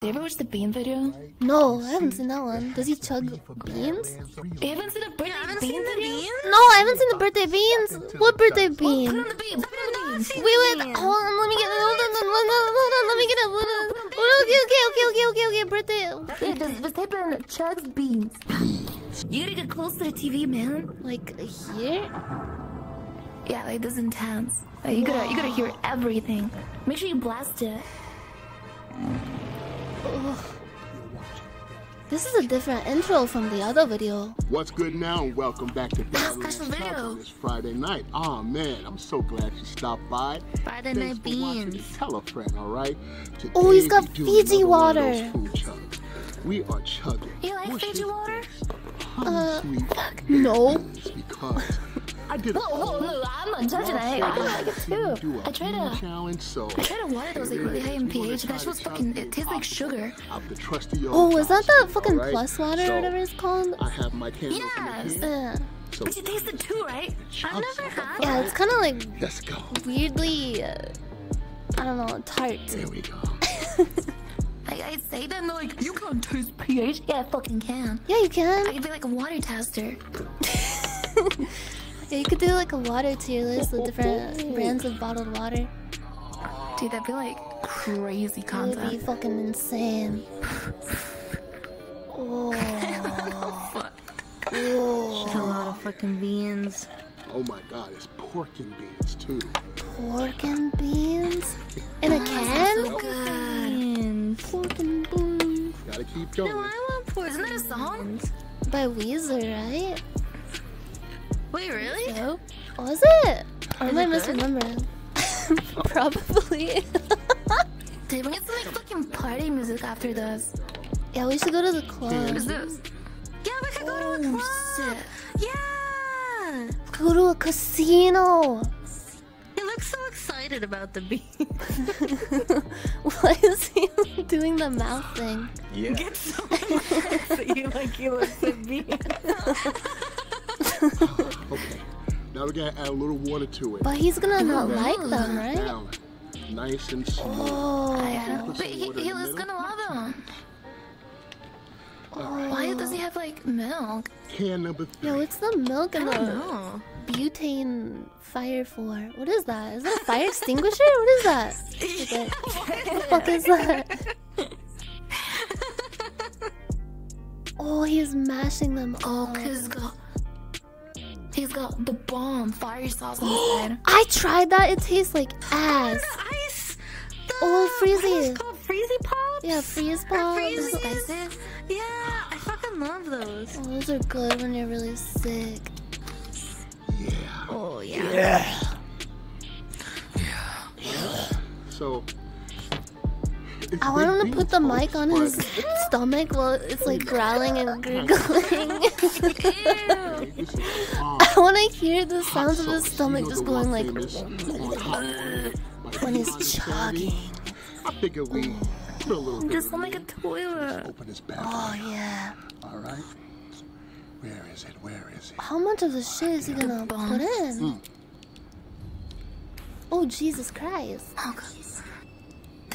you ever watch the bean video? No, I haven't seen that one. Does he chug beans? You haven't seen the birthday bean video? No, I haven't seen the birthday beans. What birthday bean? Put on bean. Put on the bean. Wait, wait, hold on, let me get it. Hold on, hold on, hold on, let me get it. Hold on. Okay, okay, okay, okay, okay, okay, birthday. Yeah, just, just type in chugs beans. You gotta get close to the TV, man. Like here? Yeah, like this intense. Like, you gotta, you gotta hear everything. Make sure you blast it. This is a different intro from the other video. What's good now and welcome back to That's Battle special and video. this Friday night. Oh man, I'm so glad you stopped by. Friday Thanks night for watching. beans. Tell a friend, all right? Today Oh, he's got we Fiji another one of those water. We are chugging. You like What's Fiji water? thing? Uh, sweet No. beans because I did a Whoa, whoa, no, I'm not judging that. Hey, I like it too. a I tried to, challenge, so I tried a water that was like really high in pH. That shit was fucking, it tastes like sugar. The trusty old Oh, was that the fucking all right? plus water So, or whatever it's called? I have my candles Yes. in the can. Uh, So But you tasted too, right? I've never had yeah, it's kind of like let's go. weirdly, uh, I don't know, tart. There we go. I, I say that and they're like, you can't taste pH. Yeah, I fucking can. Yeah, you I can. can be like a water tester. Yeah, you could do like a water tier list with different brands of bottled water. Dude, that'd be like crazy It would be fucking insane. Oh. It's oh. a lot of fucking beans. Oh my god, it's pork and beans too. Pork and beans in a can. So oh good. Beans. Pork and beans Gotta keep going. No, I want pork. Isn't that a song? by Weezer, right? Wait, really? Nope. Was it? Or am I it good? misremembering? Probably. Dude, we get some like fucking party music after this. yeah, we should go to the What is club. this? Yeah, we could go to a Oh, club. shit. Yeah. Go to a casino. He looks so excited about the beans. Why is he doing the mouth thing? Get so excited like he looks at beans. Okay. Now we gotta add a little water to it. But he's gonna not like them, right? Now, nice and smooth. Oh. Put But he, he was gonna love them. Uh, Why does he have like milk? Can number three. Yo, what's the milk and the No. butane fire for? What is that? Is that a fire extinguisher? What is that? Okay. What the fuck is that? Oh, he's mashing them Oh, all. cause he's got, he's got the bomb fire sauce on the side. I tried that. It tastes like ass. Ice. The, Oh, what is freezy. it called? Freezy pops? Yeah, freeze pops. freeze- Yeah, I fucking love those. Oh, those are good when you're really sick. Yeah. Oh, yeah. yeah. yeah. So. It's I want him to put the mic on his stomach while it's like growling and gurgling. Ew. this is bomb. I want to hear the sounds of his stomach just going like famous on top of when he's my chugging. I put a little Just of sound like a toilet. Open his back. Oh yeah. All right. Where is it? Where is it? How much of the shit is he gonna put in? Mm. Oh Jesus Christ! Oh god.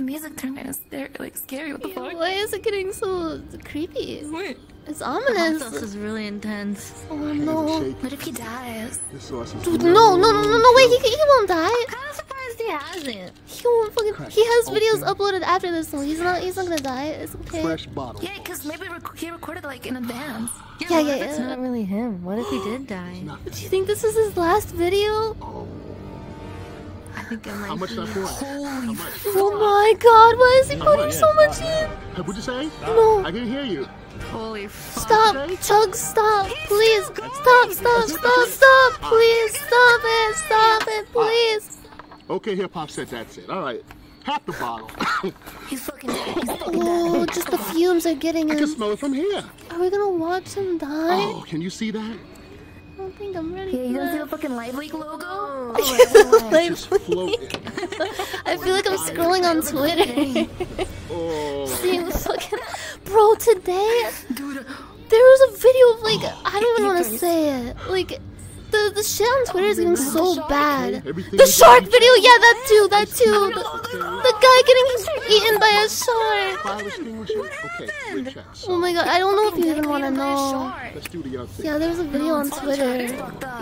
The music turned kind of scary, like scary. What the fuck? Why is it getting so creepy? Wait. It's ominous. This is really intense. Oh no! What if he dies? This sauce is Dude, no, no, no, no, no! Wait, he, he won't die. Kinda surprised he hasn't. He won't fucking. Crack He has videos uploaded after this, so he's not. He's not gonna die. It's okay. fresh bottle. Yeah, because maybe rec- he recorded like in advance. Yeah, yeah, It's yeah. not really him. What if he did die? Do you think this is his last video? Oh. I think it might how much be. did I pour? How much? Oh my God! Why is he putting much? so much in? What'd you say? No. I didn't hear you. Holy fuck. Stop! Chug, stop! Please! Stop, stop, stop, stop! Please! Stop it! Stop it! Please! Okay, hip hop said that's it. All right, half the bottle. He's fucking dead. He's fucking Oh, dead. just the fumes are getting I can in. smell it from here. Are we gonna watch him die? Oh, can you see that? I don't think I'm ready Yeah, you don't see the fucking Live Leak logo? Oh, like, Just floating. I feel like I'm scrolling on Twitter. Oh, Seeing fucking bro today Dude, there was a video of like I don't even want to say it. Like the the shit on Twitter is getting so bad. The shark video, yeah, that too, that too. The, the guy getting eaten by a shark. Fire extinguisher? Okay, great chat. Oh my god, I don't know if you even want to know. let's do the other thing. Yeah, there was a video on Twitter.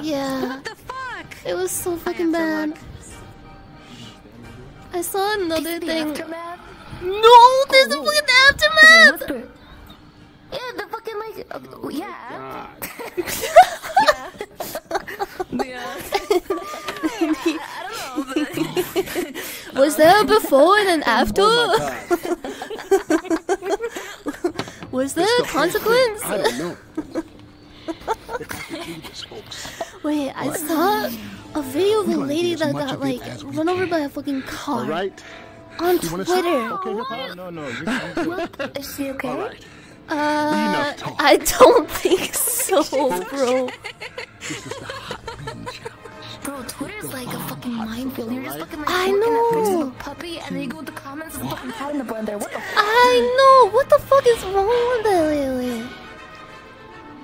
Yeah, What the fuck? it was so fucking bad. I saw another thing. No, there's a fucking aftermath. Whisper. Yeah, the fucking like, uh, yeah. Was there a before and an after? Was there a consequence? I don't know. if I could do this, folks. Wait, I saw a video of a lady that got like run over by a fucking car right? on You want to Twitter. Okay, hop? No, no, you're, you're Is she okay? All right. Uh, I don't think so, bro. Twitter's like a fucking minefield. You're just fucking like I looking at know. a puppy, and then you go to the comments and fucking hide in the blender. What the fuck? I know. What the fuck is wrong with that lately?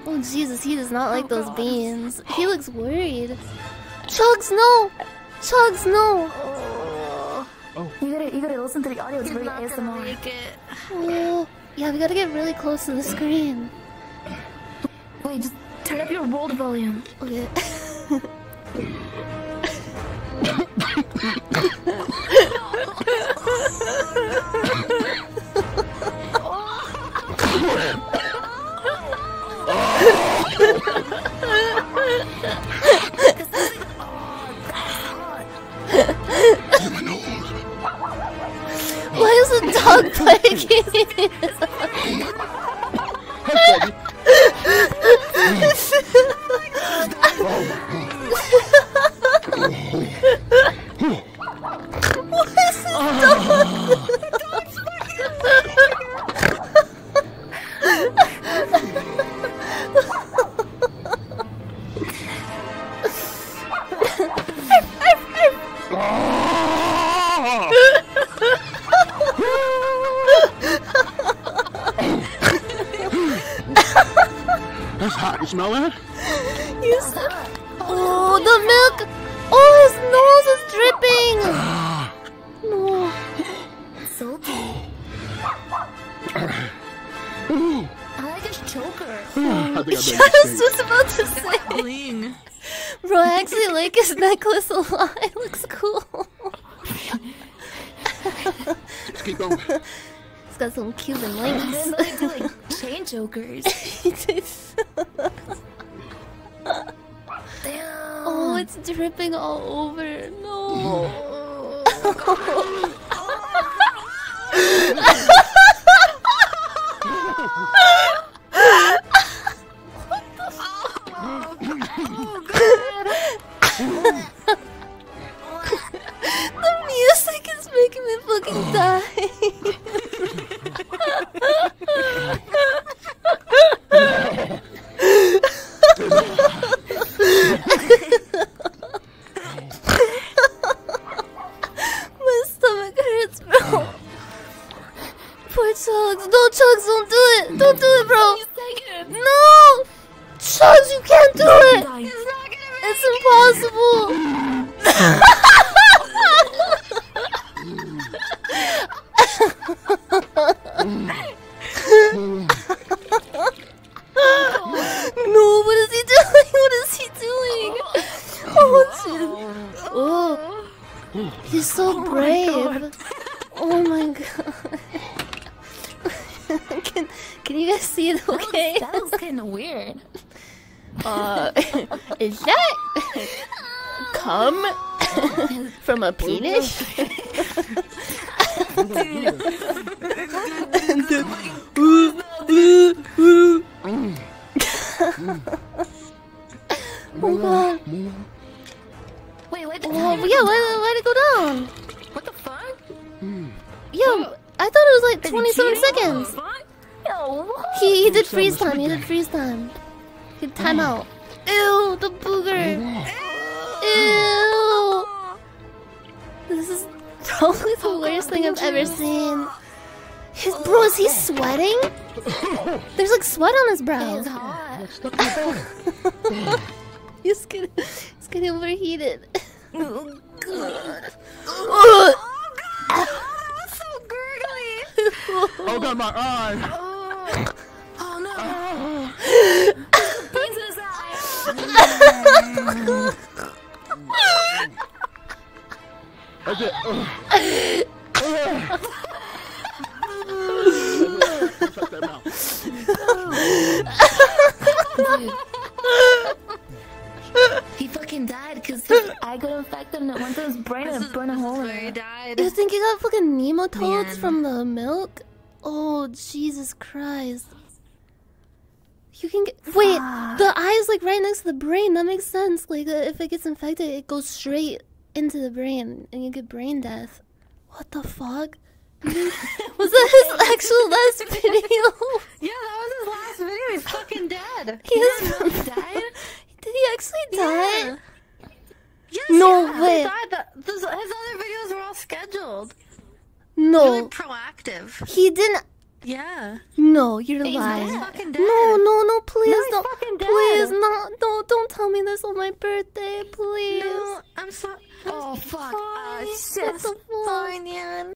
Oh Jesus, he does not like oh, those beans. He looks worried. Chugs, no. Chugs, no. Oh. Oh. You gotta, you gotta listen to the audio. It's very ASMR. Oh, yeah, we gotta get really close to the screen. Wait, just turn up your world volume. Okay. Why is the dog barking? You smell that? You said- Oh, the milk! Oh, his nose is dripping! Ah. No. Salty. I like his choker. I think I made a I was mistake. just about to say, Bling. bro, I actually like his necklace a lot. It looks cool. Let's keep going. It's got some Cuban links. Chain chokers. Damn. oh, it's dripping all over. No. the weird. Uh, is that come from a penis? oh god. Wait, wait. Oh, yeah, why, why'd it go down? What the fuck? Yeah, I thought it was like 27 seconds. Yo, what? He, he did freeze time, he did freeze time. He did time out. Ew, the booger. Ew. This is probably the worst thing I've ever seen. His bro, is he sweating? There's like sweat on his brow. It's hot. Stuck in the. He's getting, he's getting overheated. Oh god. Ugh. Oh, oh so gurgly. Oh god, my eye. Oh, no. Beans in his. That's it. Ugh. Ugh. Shut that mouth. He fucking died because I got infected and it went to his brain and it burned a hole in Where he it. died. You think he got fucking nematodes Man. from the milk? Oh, Jesus Christ. You can get. Wait, the eye is like right next to the brain. That makes sense. Like, uh, if it gets infected, it goes straight into the brain and you get brain death. What the fuck? Was that his actual last video? Yeah, that was his last video. He's fucking dead. He. He died? Did he actually die? Yes, No yeah, way. He died. His other videos were all scheduled. No. Really proactive. He didn't. Yeah. No, you're He's lying. No, no, no, please No, don't. fucking dead. Please, no, no, don't tell me this on my birthday, please. No, I'm so. Oh fuck. Fine. Uh, the fuck? Fine, yeah.